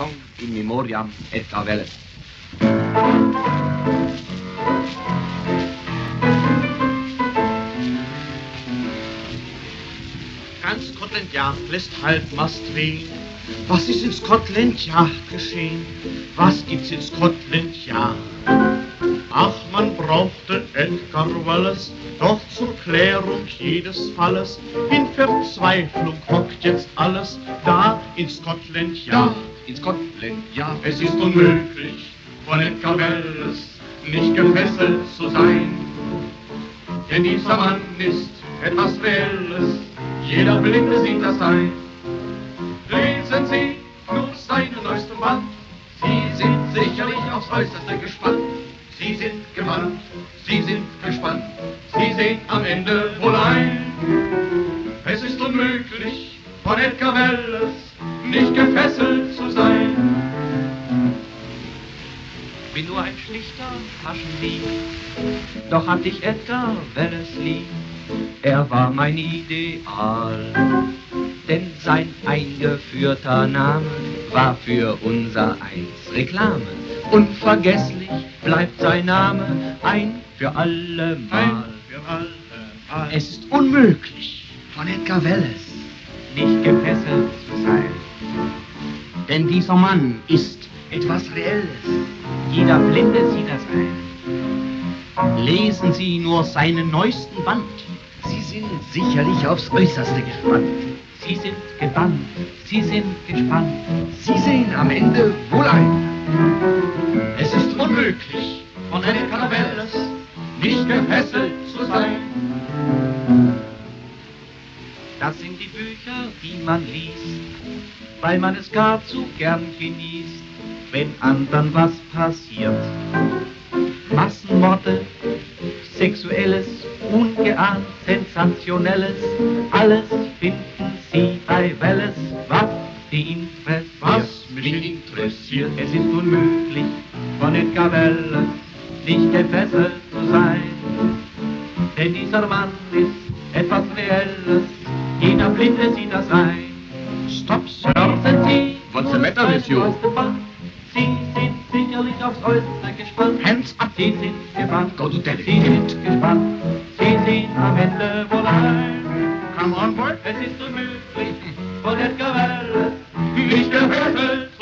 Song in Memoriam Edgar Wallace. Ganz Scotland Yard lässt Halbmast wehen. Was ist in Scotland Yard geschehen? Was gibt's in Scotland Yard? Ach, man brauchte Edgar Wallace, doch zur Klärung jedes Falles. In Verzweiflung hockt jetzt alles da in Scotland Yard. In Scotland Yard. Es ist unmöglich, von Edgar Wallace nicht gefesselt zu sein. Denn dieser Mann ist etwas Reelles, jeder Blinde sieht das ein. Lesen Sie nur seinen neuesten Band, Sie sind sicherlich aufs Äußerste gespannt. Sie sind gewandt, Sie sind gespannt, Sie sehen am Ende wohl ein. Es ist unmöglich, von Edgar Wallace nicht gefesselt Bin nur ein schlichter Taschendieb, doch hat ich Edgar Wallace lieb. Er war mein Ideal, denn sein eingeführter Name war für unser Eins Reklame. Unvergesslich bleibt sein Name ein für alle Mal. Für alle Mal. Es ist unmöglich, von Edgar Wallace Nicht gefesselt zu sein. Denn dieser Mann ist etwas Reelles. Jeder Blinde sieht das ein. Lesen Sie nur seinen neuesten Band. Sie sind sicherlich aufs Äußerste gespannt. Sie sind gebannt, sie sind gespannt. Sie sehen am Ende wohl ein. Es ist unmöglich, von Edgar Wallace nicht gefesselt zu sein. Das sind die Bücher, die man liest, weil man es gar zu gern genießt, wenn anderen was passiert. Massenmorde, Sexuelles, ungeahnt Sensationelles, alles finden Sie bei Welles, was Sie interessiert. Was mich interessiert, Es ist unmöglich, von Edgar Wallace nicht gefesselt zu sein. Denn dieser Mann ist etwas Reelles, jeder Blinde sieht das ein. Stop, Sir. What's the matter with you? Häuser gespannt. Hands up, sie sind gespannt, Go to Delhi. Die sind gespannt. Sie sind am Ende wohl ein. Come on, boy. Es ist unmöglich, von Edgar der Gewalt nicht gehört.